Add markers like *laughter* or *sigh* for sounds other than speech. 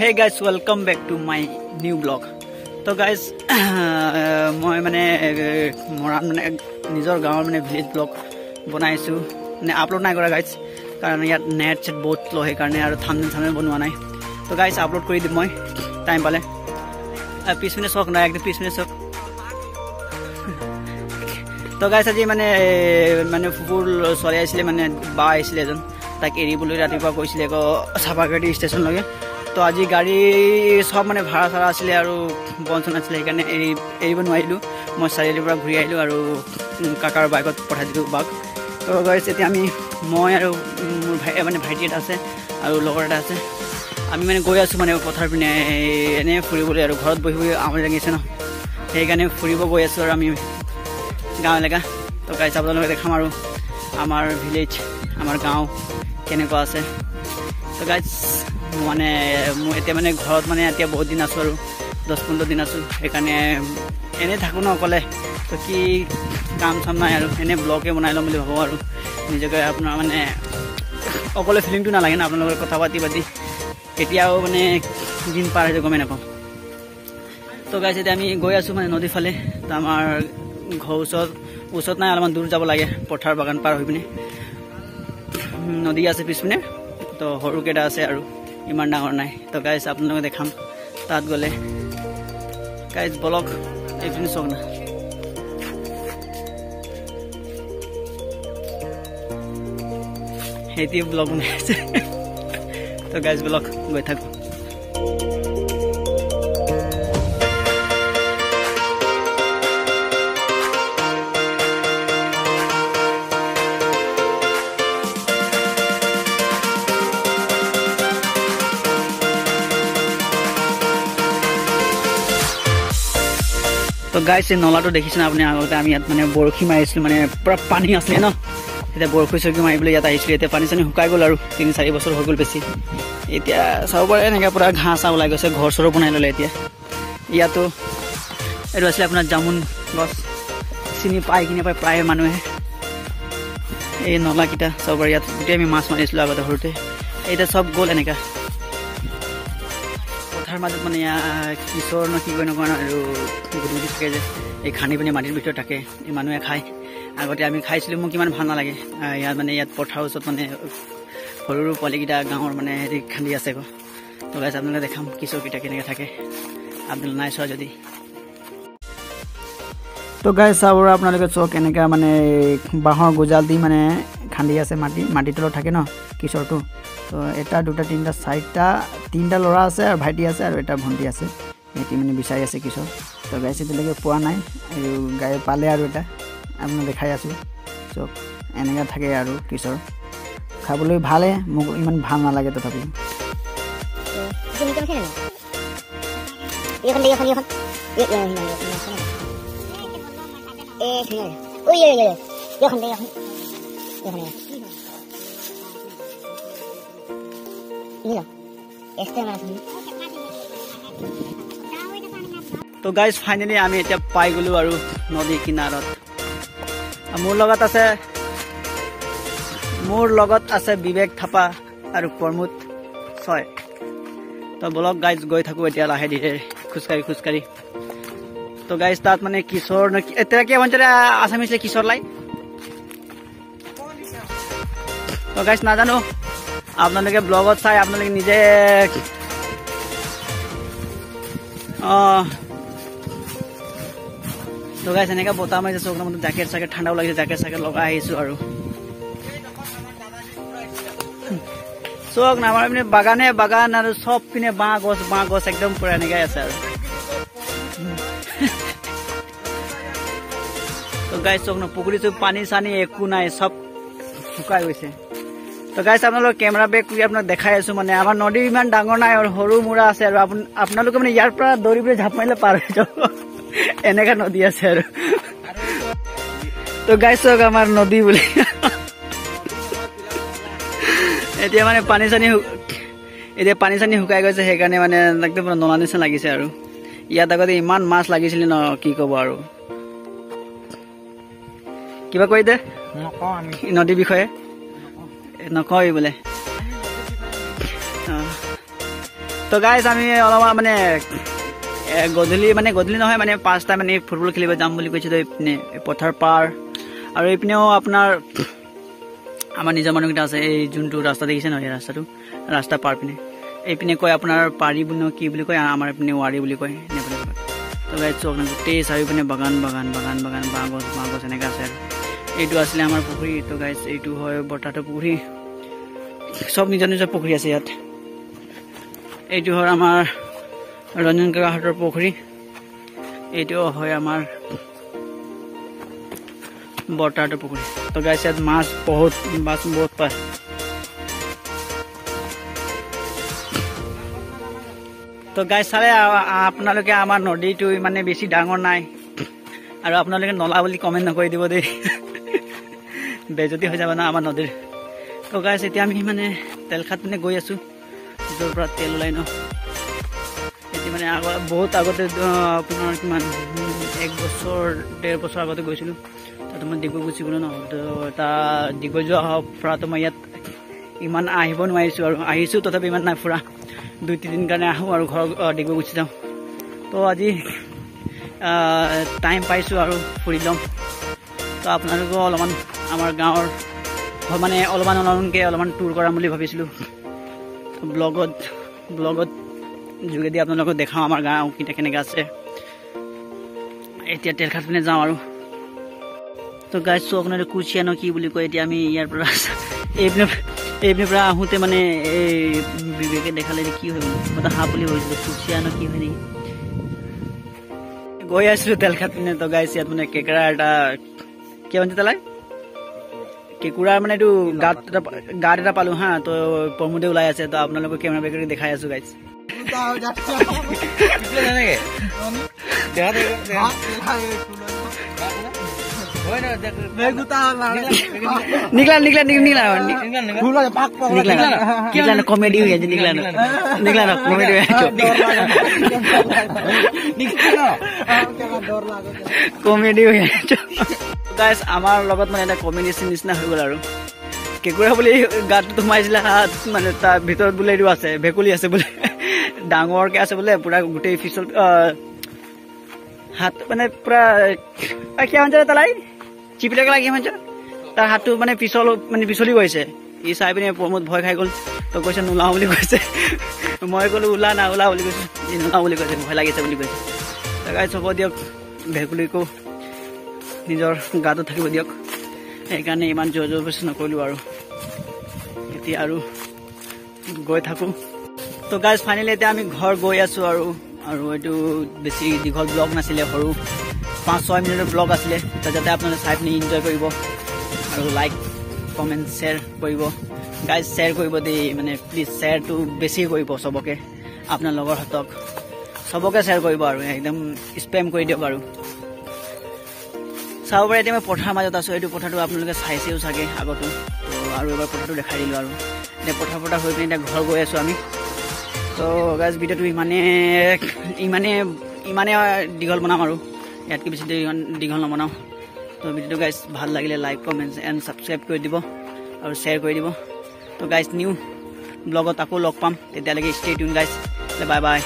Hey guys welcome back to my new blog তো guys মই মানে মৰাণ মানে নিজৰ গাঁৱৰ মানে ভিলেজ ব্লগ বনাইছোঁ। মানে আপলোড নাই কৰা গাইজ কাৰণ ইয়াত নেট চেট বহুত শ্ল' সেইকাৰণে আৰু থামনেল চামনেল বনোৱা নাই। তো গাইজ আপলোড কৰি দিম মই টাইম পালে। আৰু পিছ মিনিট চাওক নাই একদম পিছ মিনিট চাওক। *laughs* তো গাইজ আজি মানে মানে ফুফুৰ ছোৱালী আহিছিলে মানে বা আহিছিলে এজন। তাক এৰিবলৈ ৰাতিপুৱা কৈছিলে আকৌ চাপাগুৰি ষ্টেচনলৈকে তো আজি গাড়ী চব মানে ভাড়া চাড়া আছিলে আৰু বন চন আছিলে সেইকাৰণে এৰি এৰিব নোৱাৰিলোঁ। মই চাৰিআলিৰ পৰা ঘূৰি আহিলোঁ আৰু কাকাৰ বাইকত পঠাই দিলোঁ বাক তো গাইজ এতিয়া আমি মই আৰু মোৰ ভাই মানে ভাইটি এটা আছে আৰু লগৰ এটা আছে। আমি মানে গৈ আছোঁ মানে পথাৰ পিনে এনেই ফুৰিবলৈ আৰু ঘৰত বহি বহি আমনি লাগিছে ন। সেইকাৰণে ফুৰিব গৈ আছোঁ আৰু আমি গাঁও এলেকা। তো গাইজ আপোনালোকে দেখাম আৰু আমাৰ ভিলেজ আমাৰ গাঁও কেনেকুৱা আছে। তো গাইজ মানে মোৰ এতিয়া মানে ঘৰত মানে এতিয়া বহুত দিন আছোঁ আৰু দহ পোন্ধৰ দিন আছোঁ সেইকাৰণে এনেই থাকোঁ ন অকলে। তো কি কাম চাম নাই আৰু এনেই ব্লগে বনাই ল'ম বুলি ভাবোঁ আৰু নিজকে আপোনাৰ মানে অকলে ফিলিংটো নালাগে ন আপোনালোকৰ কথা পাতি পাতি। কেতিয়াও মানে দিন পাৰ হৈ যায় গমেই নাপাওঁ। তো গাইজ এতিয়া আমি গৈ আছোঁ মানে নদীৰ ফালে তো আমাৰ ঘৰ ওচৰত ওচৰত নাই অলপমান দূৰ যাব লাগে পথাৰ বাগান পাৰ হৈ পিনে। নদী আছে পিছপিনে তো সৰুকেইটা আছে আৰু। ইমান ডাঙৰ নাই। তো গাইজ আপোনালোকে দেখাম। তাত গ'লে। গাইজ বলক এইপিনে চাওক না। সেইটোৱে ব্লগ বনাই আছে। *laughs* তো গাইজ ব্লগ গৈ থাকোঁ গাইছ নলাটো দেখিছেনে আপুনি আগতে আমি ইয়াত মানে বৰশী মাৰিছিলোঁ মানে পূৰা পানী আছিলে ন? এতিয়া বৰশী চৰশী মাৰিবলৈ ইয়াত আহিছিলোঁ এতিয়া পানী চানী শুকাই গ'ল আৰু তিনি চাৰি বছৰ হৈ গ'ল বেছি। এতিয়া চাব পাৰে এনেকৈ পূৰা ঘাঁহ চাহ ওলাই গৈছে ঘৰ চৰো বনাই ল'লে এতিয়া। ইয়াতো এইটো আছিলে আপোনাৰ জামুন গছ। চিনি পাই কিনে পায় প্ৰায় মানুহে। এই নলাকেইটা চাব ইয়াত গোটেই আমি মাছ মাৰিছিলোঁ আগতে সৰুতে। এতিয়া চব গ'ল এনেকা। মাজত মানে কিশোৰ ন কি কয় নকয় আৰু গুটি গুটি থাকে যে এই খান্দি পিনি মাটিৰ ভিতৰত থাকে এই মানুহে খায়। আগতে আমি খাইছিলোঁ মোক ইমান ভাল নালাগে। ইয়াত মানে ইয়াত পথাৰৰ ওচৰত মানে সৰু সৰু পোৱালিকেইটা গাঁৱৰ মানে হেৰি খান্দি আছে আকৌ। তো গাইছ আপোনালোকে দেখাম কিশোৰকেইটা কেনেকৈ থাকে। আপোনালোকে নাই চোৱা যদি। তো গাই চাব আপোনালোকে চাওক এনেকৈ মানে বাঁহৰ গোজাল দি মানে খান্দি আছে মাটি মাটিৰ তলত থাকে ন? কিশোৰটো তো এটা দুটা তিনিটা চাৰিটা তিনিটা ল'ৰা আছে আৰু ভাইটি আছে আৰু এটা ভণ্টি আছে সিহঁতি মানে বিচাৰি আছে কিশোৰ তো গাই এতিয়ালৈকে পোৱা নাই আৰু গাই পালে আৰু এটা আপোনাক দেখাই আছোঁ চব এনেকৈ থাকে আৰু কিশোৰ খাবলৈ ভালে মোক ইমান ভাল নালাগে Sini তো গাইজ ফাইনেলি আমি এতিয়া পাই গ'লোঁ আৰু নদী কিনাৰত। মোৰ লগত আছে মোৰ লগত আছে বিবেক থাপা আৰু প্ৰমোদ ছয়। তো বলক গাইজ গৈ থাকোঁ এতিয়া লাহে ধীৰে খোজকাঢ়ি খোজকাঢ়ি। তো গাইজ তাত মানে কিশোৰ এতিয়া কি মানে আছামিছিলে কিশোৰ লাই? তো গাইজ নাজানো। আপোনালোকে ব্লগত চাই আপোনালোকে নিজে অঁ তো গাইছ এনেকৈ বতাহ মাৰিছে চকুৰ মতে জেকেট চেকেট ঠাণ্ডাও লাগিছে জেকেট চেকেট লগাই আহিছোঁ আৰু। চক না আমাৰ পিনে বাগানে বাগান আৰু চব পিনে বাঁহ গছ বাঁহ গছ একদম পূৰা এনেকৈ আছে আৰু। তো গাইছ চক ন পুখুৰীটো পানী চানী একো নাই চব শুকাই গৈছে। তো গাইছ আপোনালোকৰ কেমেৰা বেগ কৰি আপোনাক দেখাই আছোঁ মানে আমাৰ নদী ইমান ডাঙৰ নাই আৰু সৰু মূৰা আছে আৰু আপোন আপোনালোকে মানে ইয়াৰ পৰা দৌৰি পেলাই ঝাপ মাৰিলে পাৰ হৈ যাব। এনেকা নদী আছে আৰু। তো গাইছ আমাৰ নদী বুলি। এতিয়া মানে পানী চানী এতিয়া পানী চানী শুকাই গৈছে সেইকাৰণে মানে একদম নলা নিচিনা লাগিছে আৰু। ইয়াত আগতে ইমান মাছ লাগিছিলে ন কি ক'ব আৰু। কিবা কৈ দে। নদীৰ বিষয়ে। নকয় বোলে অঁ। তো গাইজ আমি অলপমান মানে গধূলি মানে গধূলি নহয় মানে পাঁচটা মানে ফুটবল খেলিব যাম বুলি কৈছিলোঁ এইপিনে এই পথাৰ পাৰ। আৰু এইপিনেও আপোনাৰ আমাৰ নিজৰ মানুহকেইটা আছে এই যোনটো ৰাস্তা দেখিছে নহয় এই ৰাস্তাটো ৰাস্তা পাৰ পিনে। এইপিনে কয় আপোনাৰ পাৰি বুলি কি বুলি কয় আমাৰ এইপিনে ৱাৰী বুলি কয় এনেকৈ তো গাইজ না গোটেই চাৰিওপিনে বাগান বাগান বাগান বাগান বাঁহ গছ বাঁহ গছ এনেকৈ আছে আৰু। এইটো আছিলে আমাৰ পুখুৰী তো গাইজ এইটো হয় বৰ্তাটো পুখুৰী। চব নিজৰ নিজৰ পুখুৰী আছে ইয়াত। এইটো হয় আমাৰ ৰঞ্জন কাকাহঁতৰ পুখুৰী। এইটো হয় আমাৰ বৰ্তাহঁতৰ পুখুৰী। তো গাইছ ইয়াত মাছ বহুত মাছ বহুত পায়। তো গাই চালে আপোনালোকে আমাৰ নদীটো ইমানে বেছি ডাঙৰ নাই। আৰু আপোনালোকে নলা বুলি কমেণ্ট নকৰি দিব দেই। বেজতি হৈ যাব না আমাৰ নদীৰ। তো গাইছ এতিয়া আমি মানে তেলখাত পিনে গৈ আছোঁ। য'ৰ পৰা তেল ওলাই ন। এতিয়া মানে আগত বহুত আগতে আপোনাৰ কিমান এক বছৰ ডেৰ বছৰ আগতে গৈছিলোঁ। তাত মই ডিগবৈ গুচি গ'লোঁ ন। তো এটা ডিগবৈ যোৱা পৰাতো মই ইয়াত ইমান আহিব নোৱাৰিছোঁ আৰু আহিছোঁ তথাপি ইমান নাই ফুৰা। দুই তিনিদিন কাৰণে আহোঁ আৰু ঘৰ অ, ডিগবৈ গুচি যাওঁ। তো আজি টাইম পাইছোঁ আৰু ফুৰি ল'ম। তো আপোনালোকেও অলপমান আমাৰ গাঁৱৰ মানে অলপমান অলপমানকৈ অলপমান টুৰ কৰাম বুলি ভাবিছিলোঁ। ব্লগত ব্লগত যোগেদি আপোনালোকক দেখাওঁ আমাৰ গাঁওকেইটা কেনেকৈ আছে। এতিয়া তেলখাট পিনে যাওঁ আৰু। তো গাইজ চোৱা আপোনাৰ কুচিয়া ন কি বুলি কয় এতিয়া আমি ইয়াৰ পৰা এইপিনে এইপিনে পৰা আহোঁতে মানে এই বিবেকে দেখালে কি হয় মানে হাঁহ বুলি ভাবিছিলোঁ কুচিয়া ন কি হয় নেকি। গৈ আছিলোঁ তেলখাট পিনে তো গাইছ ইয়াত মানে কেকেৰা এটা কি মানে কেঁকুৰাৰ মানে এইটো গাঁত এটা গাঁত এটা পালোঁ হা তো প্ৰমোদে ওলাই আছে তো আপোনালোকক কেমেৰা বেগেৰে দেখাই আছোঁ গাইছ निकला निकला निकला निकला निकला ना निकला ना कॉमेडी हुई है जी निकला ना निकला ना कॉमेडी हुई है कॉमेडी हुई है গাইছ আমাৰ লগত মানে এটা কম্বিনেশ্যন নিচিনা হৈ গ'ল আৰু। কেঁকুৰা বুলি গাটো সোমাইছিলে হাত মানে তাৰ ভিতৰত বোলে এইটো আছে ভেকুলী আছে বোলে। *laughs* ডাঙৰকে আছে বোলে পুৰা গোটেই ফিচল হাত মানে পুৰা কিয় হৈছে তালাই চিপিলাকে লাগি হৈছে? তাৰ হাতটো মানে পিছল মানে পিছলি গৈছে। ই চাই পিনে প্ৰমোদ ভয় খাই গ'ল। তো কৈছে নোলাওঁ বুলি কৈছে। *laughs* মই ক'লো ওলা না ওলা বুলি কৈছোঁ। নোলাওঁ বুলি কৈছে ভয় লাগিছে বুলি কৈছে। গাইছ হ'ব দিয়ক। ভেকুলীকো নিজৰ গাটো থাকিব দিয়ক। সেইকাৰণে ইমান জোৰ জবৰদস্তি নকৰিলোঁ আৰু। এতিয়া আৰু গৈ থাকোঁ। তো গাইজ ফাইনেলি এতিয়া আমি ঘৰ গৈ আছোঁ আৰু আৰু এইটো বেছি দীঘল ব্লগ নাছিলে সৰু পাঁচ ছয় মিনিটৰ ব্লগ আছিলে। যাতে আপোনালোকে চাই পিনি এনজয় কৰিব আৰু লাইক কমেণ্ট শ্বেয়াৰ কৰিব। গাইজ শ্বেয়াৰ কৰিব দেই মানে প্লিজ শ্বেয়াৰটো বেছি কৰিব চবকে। আপোনাৰ লগৰ হাতক। চবকে শ্বেয়াৰ কৰিব আৰু একদম স্পেম কৰি দিয়ক আৰু। চাব পাৰে এতিয়া মই পথাৰৰ মাজত আছোঁ এইটো পথাৰটো আপোনালোকে চাইছেও চাগে আগতো। তো আৰু এবাৰ পথাৰটো দেখাই দিলোঁ আৰু। এতিয়া পথাৰ পথাৰ হৈ পিনে এতিয়া ঘৰ গৈ আছোঁ আমি। তো গাইজ ভিডিঅ'টো ইমানে ইমানে ইমানে দীঘল বনাম আৰু। ইয়াতকৈ বেছি দীঘল দীঘল নবনাওঁ। তো ভিডিঅ'টো গাইজ ভাল লাগিলে লাইক কমেণ্ট এণ্ড ছাবস্ক্ৰাইব কৰি দিব আৰু শ্বেয়াৰ কৰি দিব। তো গাইজ নিউ ব্লগত আকৌ লগ পাম। তেতিয়ালৈকে stay tune guys bye bye